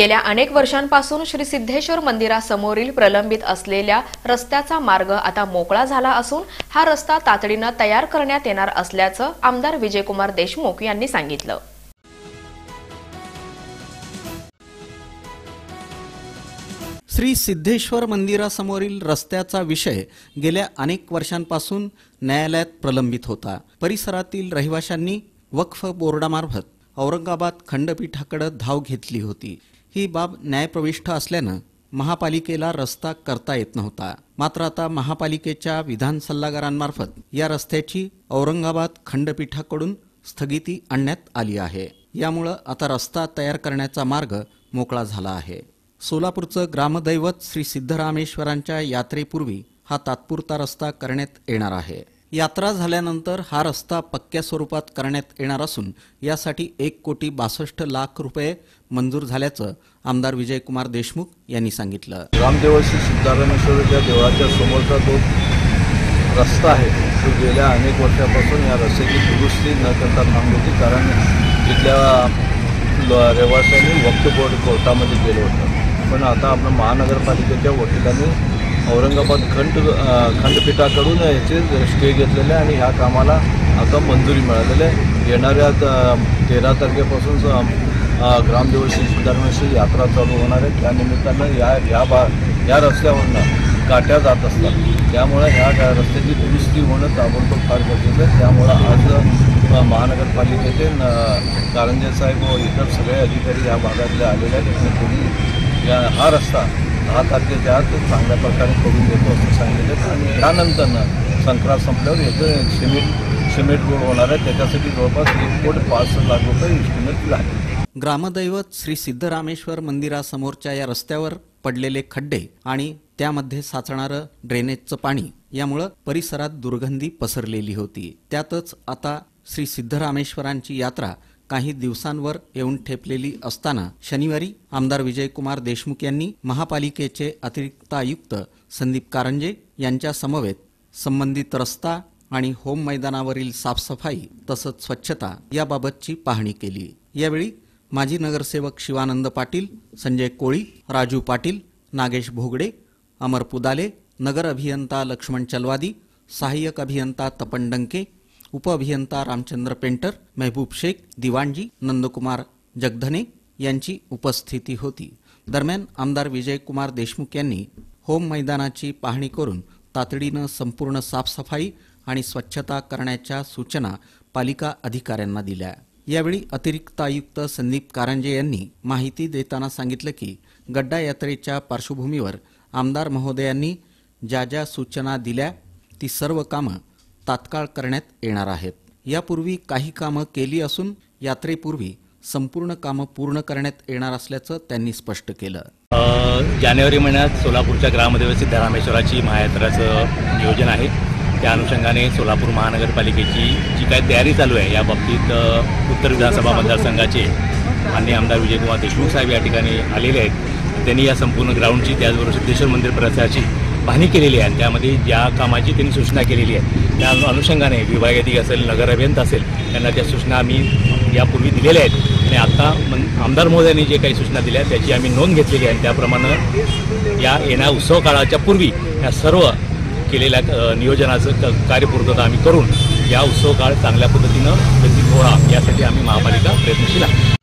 गेल्या अनेक वर्षांपासून श्री सिद्धेश्वर मंदिरासमोरील प्रलंबित असलेल्या रस्त्याचा मार्ग आता मोकळा झाला असून हा रस्ता तातडीनं तयार करण्यात येणार असल्याचं आमदार विजयकुमार देशमुख यांनी सांगितलं. श्री सिद्धेश्वर मंदिरासमोरील रस्त्याचा विषय गेल्या अनेक वर्षांपासून न्यायालयात प्रलंबित होता. परिसरातील रहिवाशांनी वक्फ बोर्डामार्फत औरंगाबाद खंडपीठाकडे धाव घेतली होती. ही बाब न्यायप्रविष्ठ असल्यानं महापालिकेला रस्ता करता येत नव्हता. मात्र आता महापालिकेच्या विधान सल्लागारांमार्फत या रस्त्याची औरंगाबाद खंडपीठाकडून स्थगिती आणण्यात आली आहे. यामुळं आता रस्ता तयार करण्याचा मार्ग मोकळा झाला आहे. सोलापूरचं ग्रामदैवत श्री सिद्धरामेश्वरांच्या यात्रेपूर्वी हा तात्पुरता रस्ता करण्यात येणार आहे. यात्रा झाल्यानंतर हा रस्ता पक्क्या स्वरूपात करण्यात येणार असून यासाठी एक कोटी बासष्ट लाख रुपये मंजूर झाल्याचं आमदार विजयकुमार देशमुख यांनी सांगितलं. रामदेवाशी सिद्धारामेश्वरच्या देवळाच्या समोरचा तो रस्ता आहे तो गेल्या अनेक वर्षापासून या रस्त्याची दुरुस्ती न करता थांबली होती. कारण तिथल्या रहिवाशांनी वक्त बोर्ड कोर्टामध्ये गेलं होतं. पण आता आपल्या महानगरपालिकेच्या वकिलांनी औरंगाबाद खंड खंडपीठाकडून याचे स्टे घेतलेले आहे आणि ह्या कामाला आता मंजुरी मिळालेली आहे. येणाऱ्या तेरा तारखेपासून ग्रामदेवशी सिद्धारामेश्वर यात्रा चालू होणार आहे. त्यानिमित्तानं या या बा या रस्त्यावरनं काट्या जात असतात. त्यामुळे ह्या रस्त्याची दुरुस्ती होणं ताबडतोब फार गरजेचं आहे. त्यामुळं आज महानगरपालिकेचे कारंजे साहेब व इतर सगळे अधिकारी या भागातले आलेले आहेत. त्यांनी या हा रस्ता दहा तारखेच्या आत चांगल्या प्रकारे करून देतो असं सांगितलं. आणि त्यानंतरनं संक्रांत संपल्यावर याचं सिमेंट सिमेंट रोड होणार आहे. त्याच्यासाठी जवळपास एक कोटी पाच लाख रुपये इस्टिमेट लागेल. ग्रामदैवत श्री सिद्धरामेश्वर मंदिरासमोरच्या या रस्त्यावर पडलेले खड्डे आणि त्यामध्ये साचणारं ड्रेनेजचं पाणी यामुळं परिसरात दुर्गंधी पसरलेली होती. त्यातच आता श्री सिद्धरामेश्वरांची यात्रा काही दिवसांवर येऊन ठेपलेली असताना शनिवारी आमदार विजयकुमार देशमुख यांनी महापालिकेचे अतिरिक्त आयुक्त संदीप कारंजे यांच्या समवेत संबंधित रस्ता आणि होम मैदानावरील साफसफाई तसंच स्वच्छता याबाबतची पाहणी केली. यावेळी माजी नगरसेवक शिवानंद पाटील संजय कोळी राजू पाटील नागेश भोगडे अमर पुदाले नगर अभियंता लक्ष्मण चलवादी सहाय्यक अभियंता तपन डंके उपअभियंता रामचंद्र पेंटर मेहबूब शेख दिवाणजी नंदकुमार जगधने यांची उपस्थिती होती. दरम्यान आमदार विजयकुमार देशमुख यांनी होम मैदानाची पाहणी करून तातडीनं संपूर्ण साफसफाई आणि स्वच्छता करण्याच्या सूचना पालिका अधिकाऱ्यांना दिल्या. यावेळी अतिरिक्त आयुक्त संदीप कारंजे यांनी माहिती देताना सांगितलं की गड्डा यात्रेच्या पार्श्वभूमीवर आमदार महोदयांनी ज्या ज्या सूचना दिल्या ती सर्व कामं तात्काळ करण्यात येणार आहेत. यापूर्वी काही कामं केली असून यात्रेपूर्वी संपूर्ण कामं पूर्ण करण्यात येणार असल्याचं त्यांनी स्पष्ट केलं. जानेवारी महिन्यात सोलापूरच्या ग्रामदेव सिद्धरामेश्वराची महायात्राचं नियोजन आहे. त्या अनुषंगाने सोलापूर महानगरपालिकेची जी काही तयारी चालू आहे या बाबतीत उत्तर विधानसभा मतदारसंघाचे माननीय आमदार विजयकुमार देशमुख साहेब या ठिकाणी आलेले आहेत. त्यांनी या संपूर्ण ग्राउंडची त्याचबरोबर सिद्धेश्वर मंदिर परिसराची पाहणी केलेली आहे. आणि त्यामध्ये ज्या कामाची त्यांनी सूचना केलेली आहे त्या अनुषंगाने विभागाधिक असेल नगर अभियंता असेल त्यांना त्या सूचना आम्ही यापूर्वी दिलेल्या आहेत. आणि आता मन आमदार महोदयांनी जे काही सूचना दिल्या त्याची आम्ही नोंद घेतलेली आहे. आणि त्याप्रमाणे या येण्या उत्सव काळाच्या पूर्वी या सर्व केलेल्या नियोजनाचं क- कार्यपूर्तता आम्ही करून या उत्सव काळ चांगल्या पद्धतीनं व्यतीत व्हावा यासाठी आम्ही महापालिका प्रयत्नशील आहे.